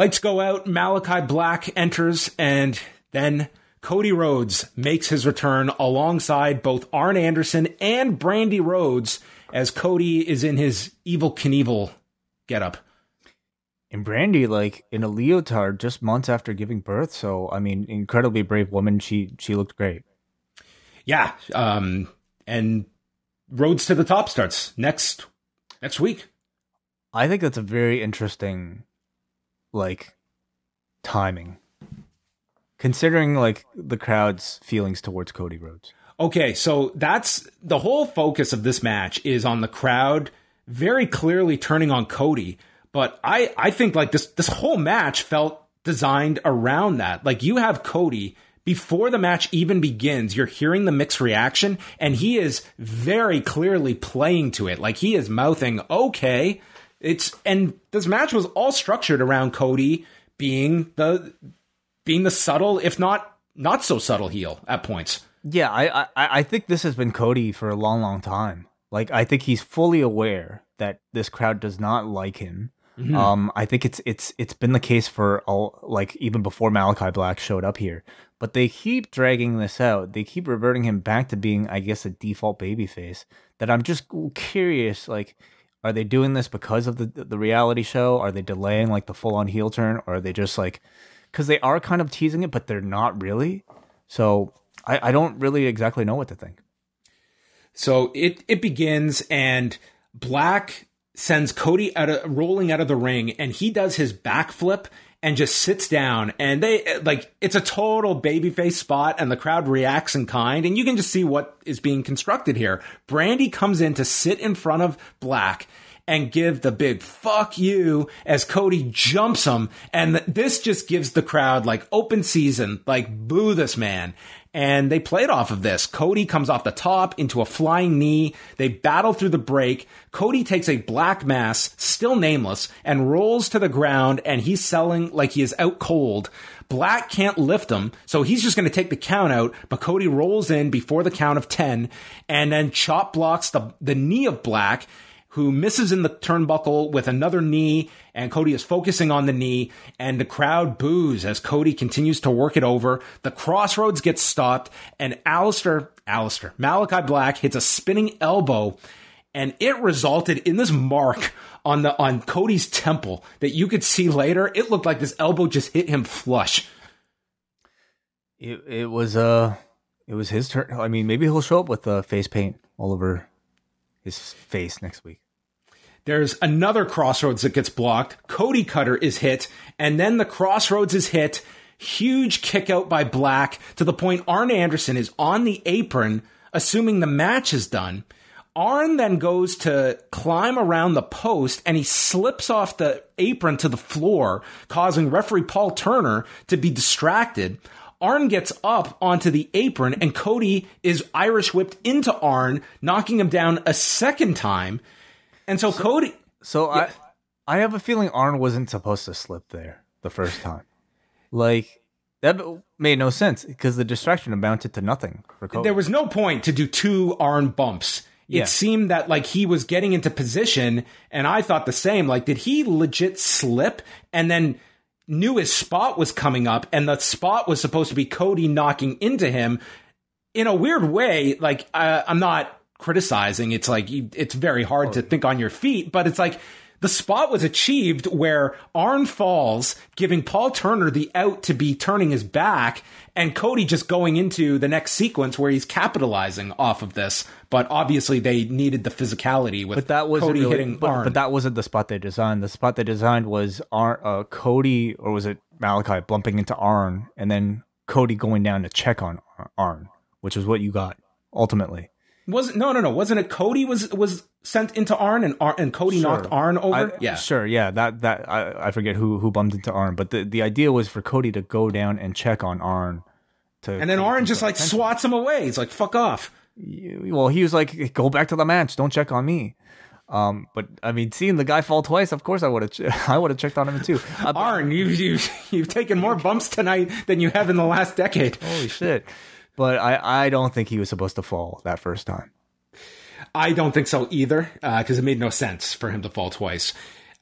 Lights go out. Malakai Black enters, and then Cody Rhodes makes his return alongside both Arn Anderson and Brandi Rhodes as Cody is in his Evel Knievel getup. And Brandi, like in a leotard, just months after giving birth. So, I mean, incredibly brave woman. She she looked great. Yeah, um, and Rhodes to the Top starts next next week. I think that's a very interesting, like, timing, considering like the crowd's feelings towards Cody Rhodes. Okay, so that's the whole focus of this match is on the crowd very clearly turning on Cody. But I, I think like this this whole match felt designed around that. Like you have Cody before the match even begins, you're hearing the mixed reaction, and he is very clearly playing to it. Like he is mouthing, okay. It's and this match was all structured around Cody being the being the subtle, if not not so subtle heel at points. Yeah, I, I I think this has been Cody for a long, long time. Like I think he's fully aware that this crowd does not like him. Mm-hmm. Um, I think it's it's it's been the case for all like even before Malakai Black showed up here. But they keep dragging this out. They keep reverting him back to being, I guess, a default babyface. That I'm just curious, like, are they doing this because of the the reality show? Are they delaying like the full on heel turn, or are they just like, because they are kind of teasing it, but they're not really. So I, I don't really exactly know what to think. So it it begins and Black sends Cody out of rolling out of the ring and he does his backflip and just sits down and they like it's a total babyface spot and the crowd reacts in kind and you can just see what is being constructed here. Brandi comes in to sit in front of Black and give the big fuck you as Cody jumps him. And this just gives the crowd like open season, like boo this man and they played off of this. Cody comes off the top into a flying knee. They battle through the break. Cody takes a black mass, still nameless, and rolls to the ground, and he's selling like he is out cold. Black can't lift him, so he's just going to take the count out, but Cody rolls in before the count of 10, and then chop blocks the, the knee of Black, who misses in the turnbuckle with another knee, and Cody is focusing on the knee, and the crowd boos as Cody continues to work it over. The Cross Rhodes gets stopped, and Aleister, Aleister, Malakai Black hits a spinning elbow, and it resulted in this mark on the on Cody's temple that you could see later. It looked like this elbow just hit him flush. It it was uh it was his turn. I mean, maybe he'll show up with uh, face paint all over his face next week. There's another Cross Rhodes that gets blocked. Cody Cutter is hit, and then the Cross Rhodes is hit. Huge kick out by Black to the point Arn Anderson is on the apron, assuming the match is done. Arn then goes to climb around the post and he slips off the apron to the floor, causing referee Paul Turner to be distracted. Arn gets up onto the apron and Cody is Irish whipped into Arn, knocking him down a second time. And so, so Cody. So yeah. I, I have a feeling Arn wasn't supposed to slip there the first time. Like, that made no sense because the distraction amounted to nothing for Cody. There was no point to do two Arn bumps. It yeah. seemed that like he was getting into position, and I thought the same. Like, did he legit slip and then knew his spot was coming up, and the spot was supposed to be Cody knocking into him. In a weird way, like uh, I'm not criticizing. It's like it's very hard to think on your feet, but it's like the spot was achieved where Arn falls, giving Paul Turner the out to be turning his back, and Cody just going into the next sequence where he's capitalizing off of this. But obviously, they needed the physicality with but that was Cody really, hitting but, Arn. But that wasn't the spot they designed. The spot they designed was Arn, uh, Cody, or was it Malakai, bumping into Arn, and then Cody going down to check on Arn, which is what you got ultimately. Wasn't no no no wasn't it Cody was was sent into Arn and Arn, and Cody sure. knocked Arn over? I, yeah, sure, yeah. That that I, I forget who who bumped into Arn, but the the idea was for Cody to go down and check on Arn. To and then Arn just like attention. swats him away. He's like, "Fuck off." Well, he was like, "Go back to the match. Don't check on me." Um, but I mean, seeing the guy fall twice, of course I would have. Ch- I would have checked on him too. Uh, Arn, you you you've taken more bumps tonight than you have in the last decade. Holy shit! But I I don't think he was supposed to fall that first time. I don't think so either, because uh, it made no sense for him to fall twice.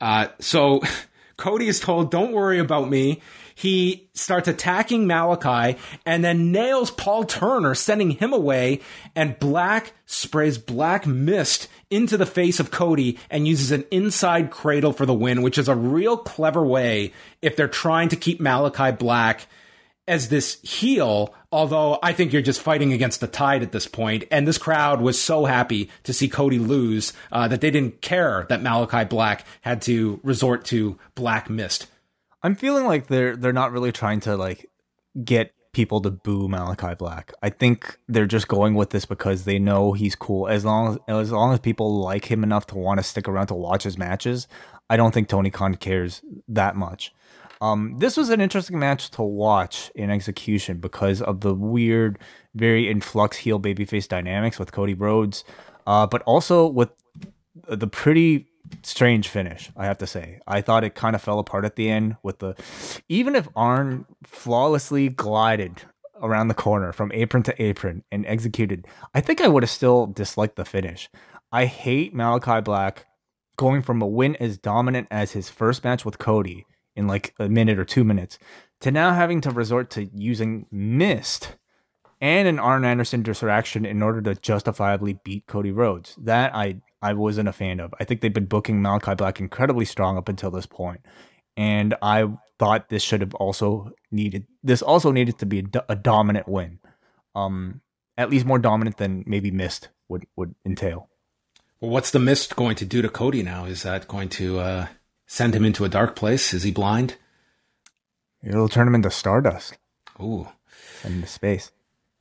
Uh, so Cody is told, don't worry about me. He starts attacking Malakai and then nails Paul Turner, sending him away. And Black sprays black mist into the face of Cody and uses an inside cradle for the win, which is a real clever way if they're trying to keep Malakai Black as this heel, although I think you're just fighting against the tide at this point. And this crowd was so happy to see Cody lose uh, that they didn't care that Malakai Black had to resort to Black Mist. I'm feeling like they're they're not really trying to like get people to boo Malakai Black. I think they're just going with this because they know he's cool. As long as as long as people like him enough to want to stick around to watch his matches, I don't think Tony Khan cares that much. Um, this was an interesting match to watch in execution because of the weird, very influx heel babyface dynamics with Cody Rhodes, uh, but also with the pretty strange finish. I have to say, I thought it kind of fell apart at the end with the, even if Arn flawlessly glided around the corner from apron to apron and executed, I think I would have still disliked the finish. I hate Malakai Black going from a win as dominant as his first match with Cody in like a minute or two minutes to now having to resort to using mist and an Arn Anderson distraction in order to justifiably beat Cody Rhodes. That I I wasn't a fan of. I think they've been booking Malakai Black incredibly strong up until this point, and I thought this should have also needed this also needed to be a, a dominant win, um, at least more dominant than maybe Mist would would entail. Well, what's the Mist going to do to Cody now? Is that going to uh, send him into a dark place? Is he blind? It'll turn him into stardust. Ooh. Into space.